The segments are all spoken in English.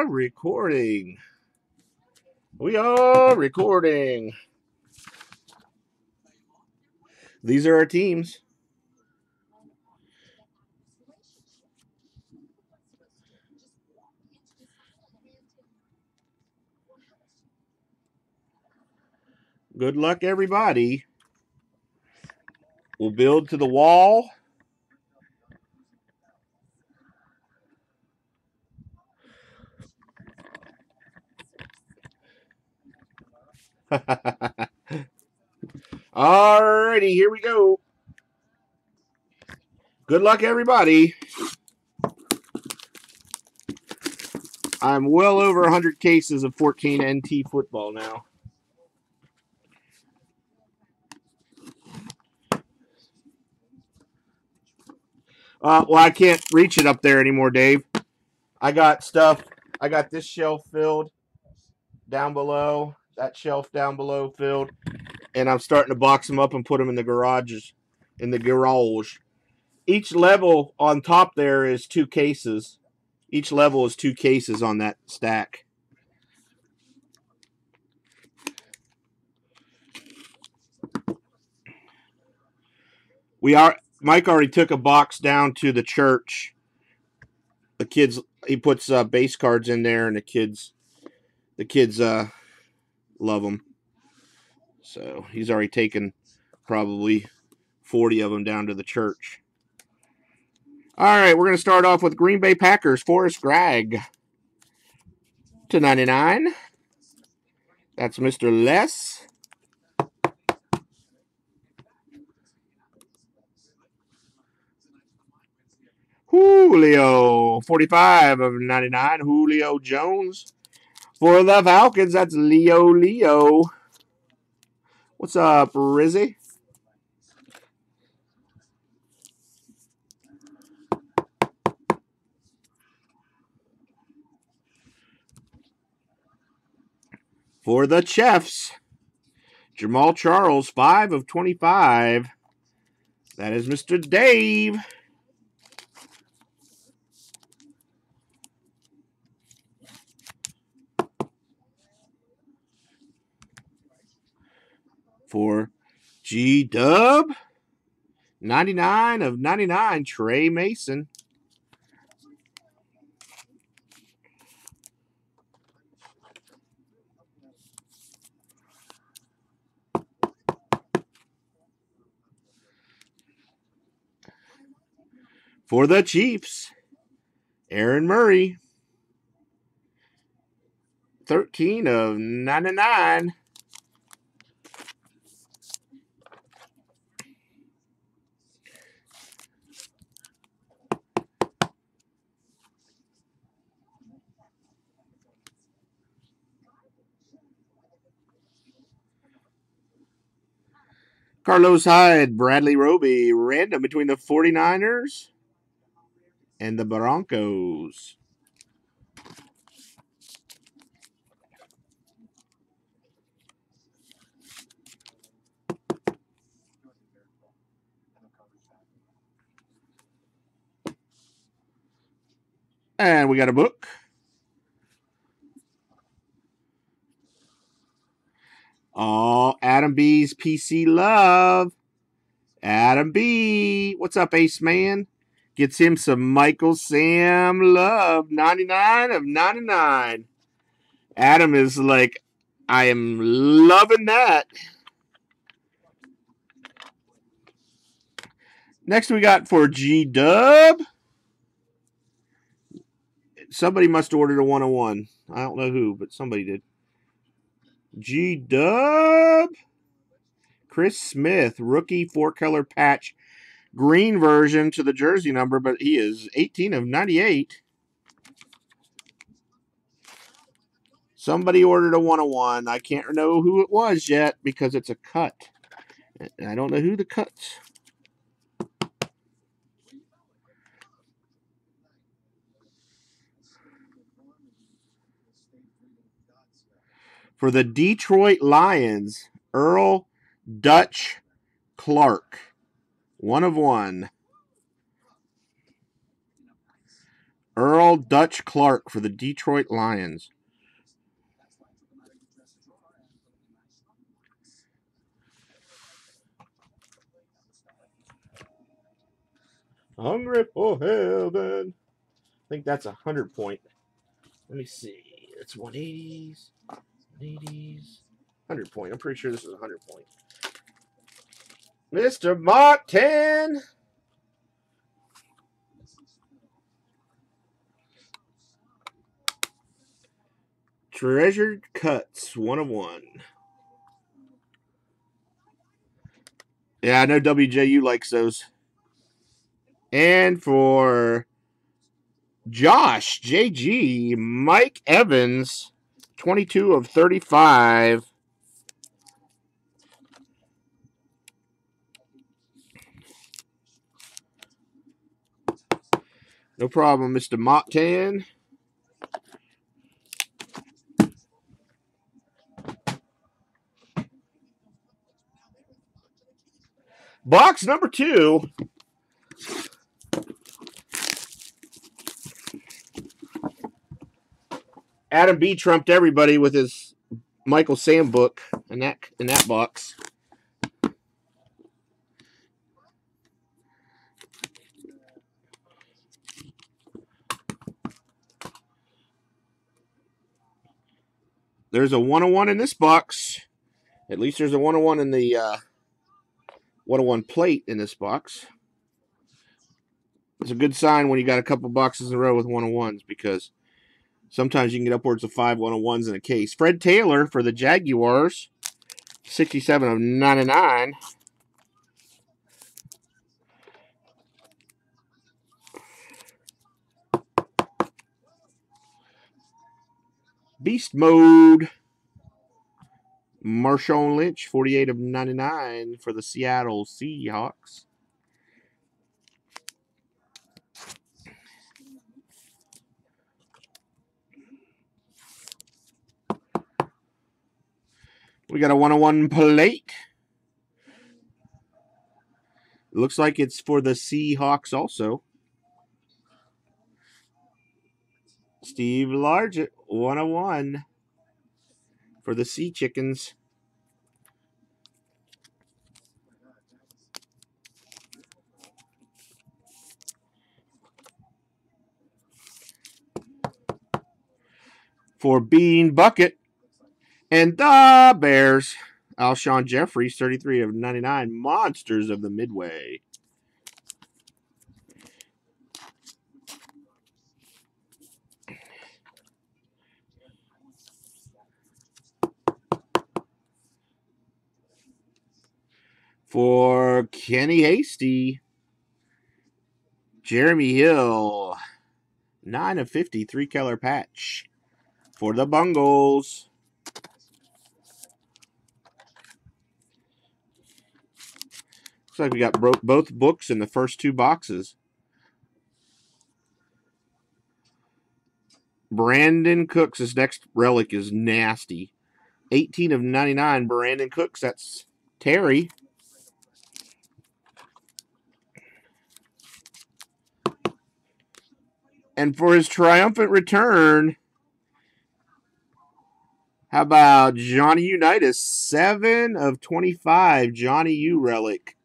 are recording. We are recording. These are our teams. Good luck, everybody. We'll build to the wall. Alrighty, here we go. Good luck, everybody. I'm well over 100 cases of 14 NT football now. Uh, well, I can't reach it up there anymore, Dave. I got stuff. I got this shelf filled down below, that shelf down below filled, and I'm starting to box them up and put them in the garages, in the garage. Each level on top there is two cases. Each level is two cases on that stack. We are Mike already took a box down to the church. The kids, he puts uh, base cards in there, and the kids, the kids uh, love them. So he's already taken probably 40 of them down to the church. All right, we're going to start off with Green Bay Packers, Forrest Gregg to 99. That's Mr. Les. Julio, 45 of 99. Julio Jones. For the Falcons, that's Leo Leo. What's up, Rizzy? For the Chiefs, Jamaal Charles, 5 of 25. That is Mr. Dave. For G Dub. 99 of 99, Tre Mason. For the Chiefs, Aaron Murray. 13 of 99. Carlos Hyde, Bradley Roby, random between the 49ers and the Broncos. And we got a book. Oh, Adam B's PC Love. Adam B. What's up, Ace Man? Gets him some Michael Sam Love. 99 of 99. Adam is like, I am loving that. Next, we got for G Dub. Somebody must have ordered a 101. I don't know who, but somebody did. G Dub. Chris Smith, rookie four color patch, green version to the jersey number, but he is 18 of 98. Somebody ordered a 101. I can't know who it was yet because it's a cut. I don't know who the cuts. For the Detroit Lions, Earl Dutch Clark. One of one. Earl Dutch Clark for the Detroit Lions. Hungry for heaven. I think that's a hundred point. Let me see. It's 180s. 180s. 100 point. I'm pretty sure this is a 100 point. Mr. Martin. Treasured Cuts 101. Yeah, I know WJU likes those. And for Josh, JG, Mike Evans, 22 of 35. No problem, Mr. Mocktan. Box number two. Adam B trumped everybody with his Michael Sam book in that in that box. There's a 101 in this box. At least there's a 101 in the uh, 101 plate in this box. It's a good sign when you got a couple boxes in a row with 101s because sometimes you can get upwards of five 101s in a case. Fred Taylor for the Jaguars, 67 of 99. Beast Mode. Marshawn Lynch, 48 of 99 for the Seattle Seahawks. Got a 101 plate. It looks like it's for the Seahawks also. Steve Largent, 101 for the Sea Chickens. For Bean Bucket and the Bears, Alshon Jeffries, 33 of 99. Monsters of the Midway. For Kenny Hasty, Jeremy Hill, 9 of 50, three color patch. For the Bungles. Like we got both books in the first two boxes. Brandin Cooks, this next relic is nasty. 18 of 99, Brandin Cooks. That's Terry. And for his triumphant return, how about Johnny Unitas? 7 of 25, Johnny U relic.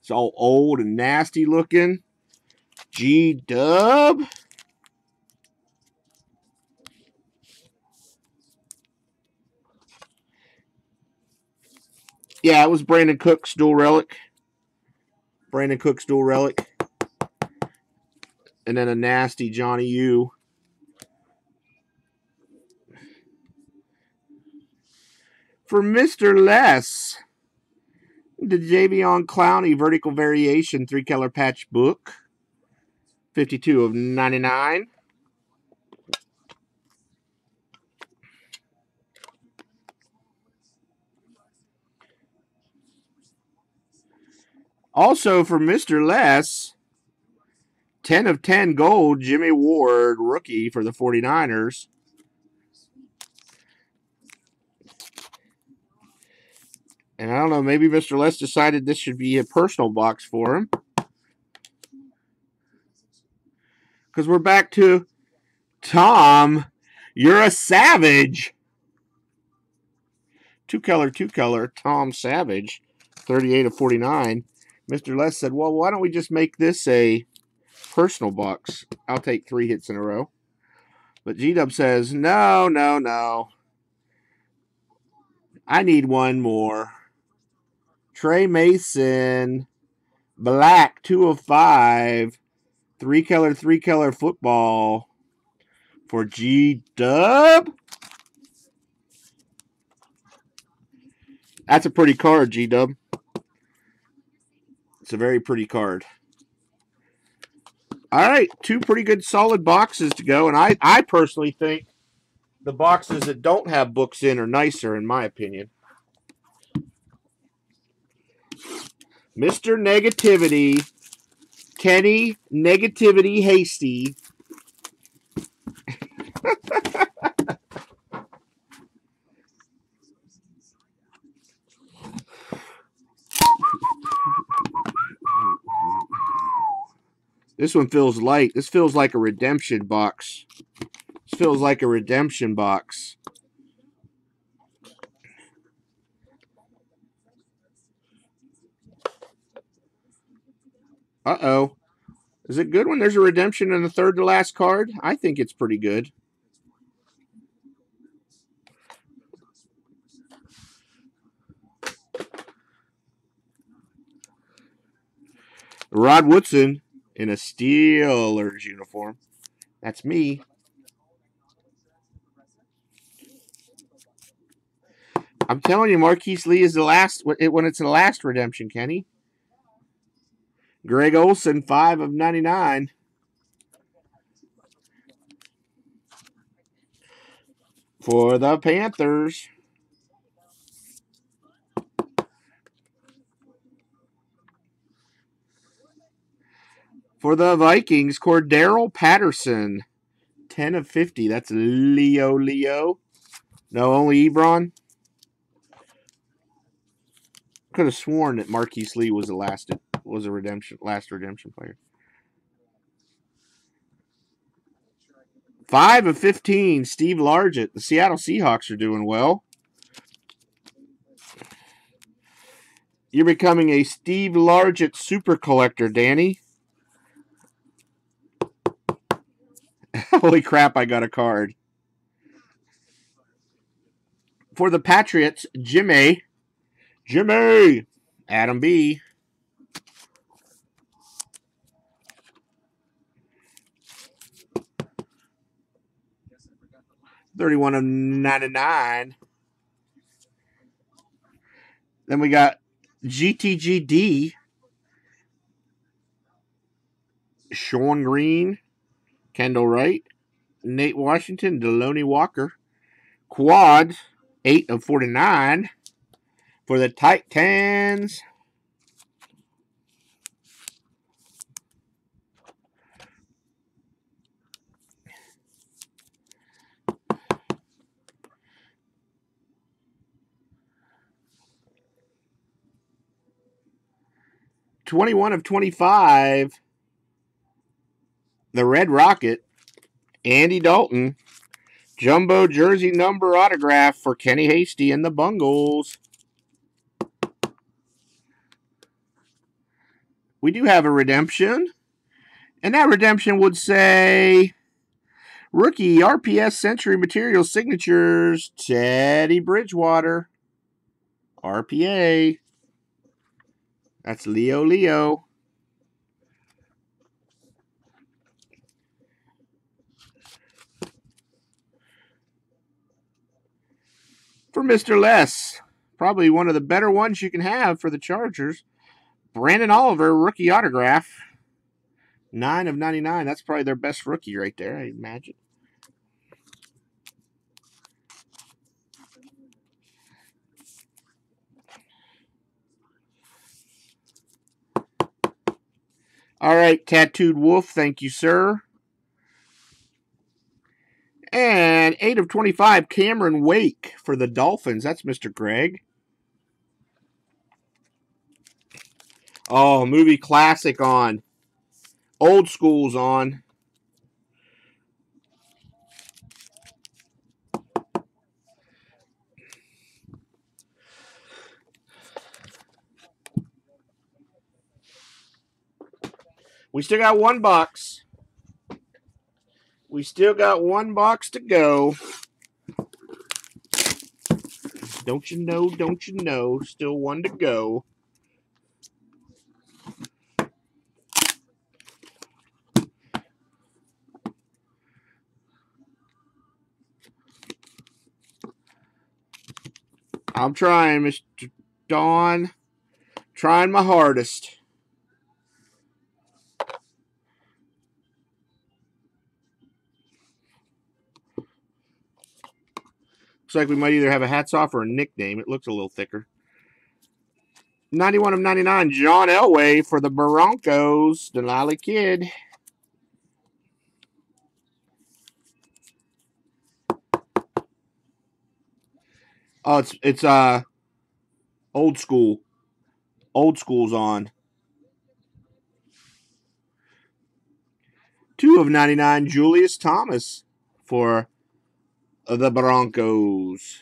It's all old and nasty looking. G Dub. Yeah, it was Brandin Cooks dual relic. Brandin Cooks dual relic and then a nasty Johnny U. For Mr. Less, the Jadeveon Clowney Vertical Variation three color patch book, 52 of 99. Also for Mr. Less, 10 of 10 gold, Jimmy Ward, rookie for the 49ers. And I don't know, maybe Mr. Les decided this should be a personal box for him. Because we're back to Tom. You're a savage. Two color, two color, Tom Savage, 38 of 49. Mr. Les said, well, why don't we just make this a personal box? I'll take three hits in a row. But G-Dub says, no, no, no. I need one more. Tre Mason, black, two of five, three color, three color football for G Dub. That's a pretty card, G Dub. It's a very pretty card. All right, two pretty good solid boxes to go, and I, I personally think the boxes that don't have books in are nicer, in my opinion. Mr. Negativity, Kenny Negativity Hasty. this one feels light. This feels like a redemption box. This feels like a redemption box. Uh-oh. Is it good when there's a redemption in the third to last card? I think it's pretty good. Rod Woodson in a Steelers uniform. That's me. I'm telling you, Marquise Lee is the last when it's the last redemption, Kenny. Greg Olsen, 5 of 99. For the Panthers. For the Vikings, Cordarrelle Patterson, 10 of 50. That's Leo Leo. No, only Ebron. Could have sworn that Marquise Lee was last was a redemption last redemption player. Five of fifteen, Steve Largent. The Seattle Seahawks are doing well. You're becoming a Steve Largent super collector, Danny. Holy crap, I got a card. For the Patriots, Jimmy. Jimmy! Adam B. 31 of 99. Then we got GTGD. Shonn Greene, Kendall Wright, Nate Washington, Delanie Walker. Quad, 8 of 49 for the Titans. 21 of 25, the Red Rocket, Andy Dalton, jumbo jersey number autograph for Kenny Hasty and the Bungles. We do have a redemption, and that redemption would say rookie RPS Century Material Signatures, Teddy Bridgewater, RPA. That's Leo Leo. For Mr. Less, probably one of the better ones you can have for the Chargers. Branden Oliver, rookie autograph. 9 of 99. That's probably their best rookie right there, I imagine. All right, Tattooed Wolf, thank you, sir. And 8 of 25, Cameron Wake for the Dolphins. That's Mr. Greg. Oh, movie classic on. Old school's on. We still got one box. We still got one box to go. Don't you know? Don't you know? Still one to go. I'm trying, Mr. Dawn. Trying my hardest. Looks like we might either have a hats off or a nickname. It looks a little thicker. 91 of 99, John Elway for the Broncos, Denali Kid. Oh, it's it's uh old school. Old school's on. Two of 99, Julius Thomas for the Broncos.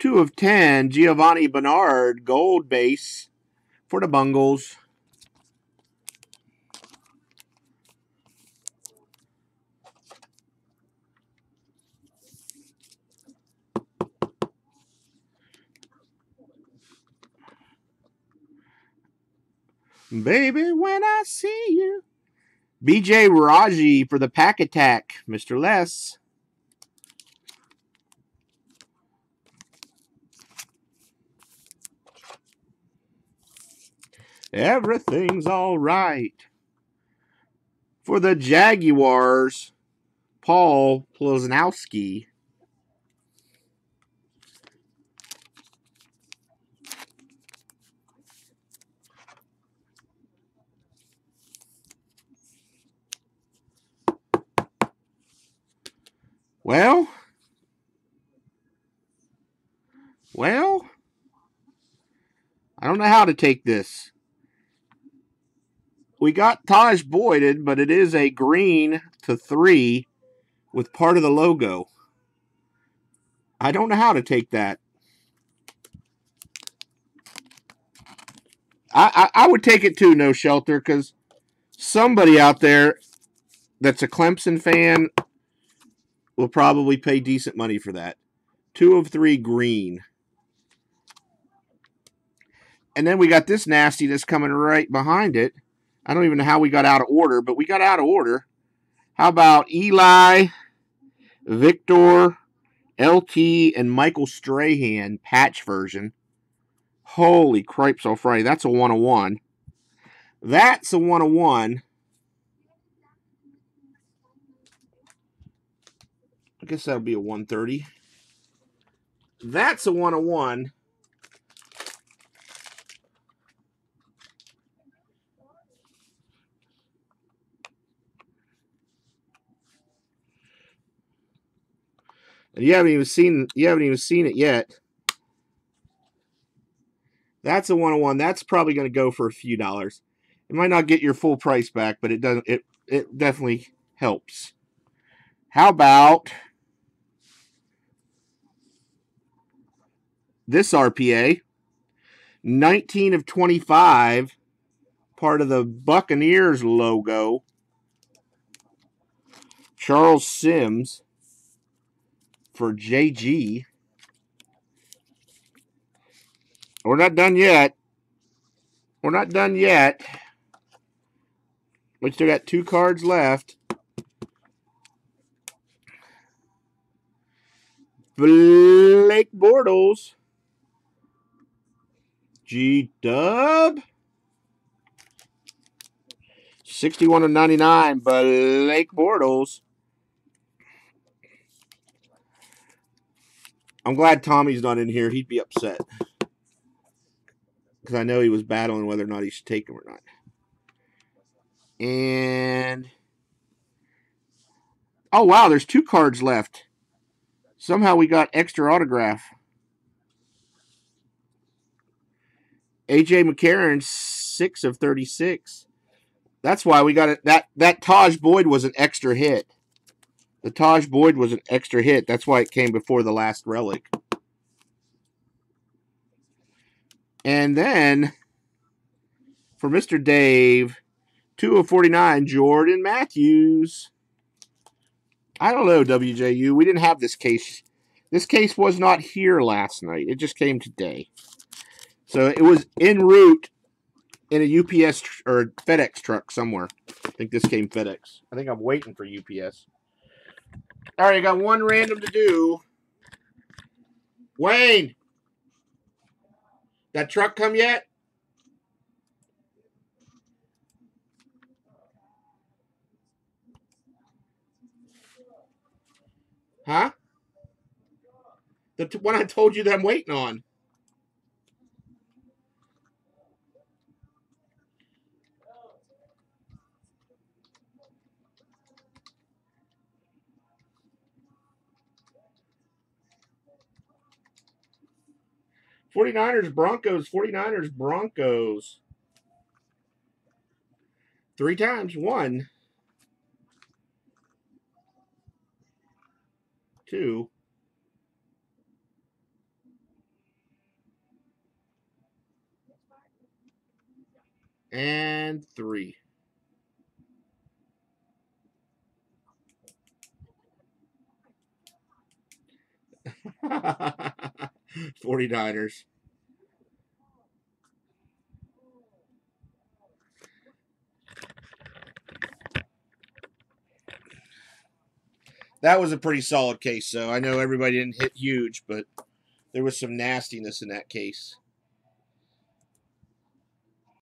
Two of ten, Giovani Bernard, gold base for the Bungles. Baby, when I see you. BJ Raji for the Pack Attack, Mr. Les. Everything's all right. For the Jaguars, Paul Posluszny. Well, well, I don't know how to take this. We got Tajh Boyded, but it is a green to three with part of the logo. I don't know how to take that. I, I, I would take it too, no shelter, because somebody out there that's a Clemson fan will probably pay decent money for that. Two of three green. And then we got this nastiness coming right behind it. I don't even know how we got out of order, but we got out of order. How about Eli, Victor, LT, and Michael Strahan patch version? Holy cripes alfriday. That's a 101. That's a 101. I guess that'll be a 130. That's a 101. And you haven't even seen you haven't even seen it yet. That's a 101. That's probably going to go for a few dollars. It might not get your full price back, but it doesn't it it definitely helps. How about this RPA? 19 of 25, part of the Buccaneers logo. Charles Sims for JG. We're not done yet. We're not done yet. We still got two cards left. Blake Bortles. G Dub. 61 of 99, Blake Bortles. I'm glad Tommy's not in here. He'd be upset. Because I know he was battling whether or not he should take him or not. And. Oh, wow. There's two cards left. Somehow we got extra autograph. AJ McCarron, 6 of 36. That's why we got it. That, that Tajh Boyd was an extra hit. The Tajh Boyd was an extra hit. That's why it came before the last relic. And then for Mr. Dave, 2 of 49, Jordan Matthews. I don't know, WJU. We didn't have this case. This case was not here last night. It just came today. So it was en route in a UPS or FedEx truck somewhere. I think this came FedEx. I think I'm waiting for UPS. All right, I got one random to do. Wayne, that truck come yet? Huh? The one I told you that I'm waiting on. Forty Niners Broncos, 49ers Broncos. Three times. One, two, and three. Forty Niners. That was a pretty solid case, so I know everybody didn't hit huge, but there was some nastiness in that case.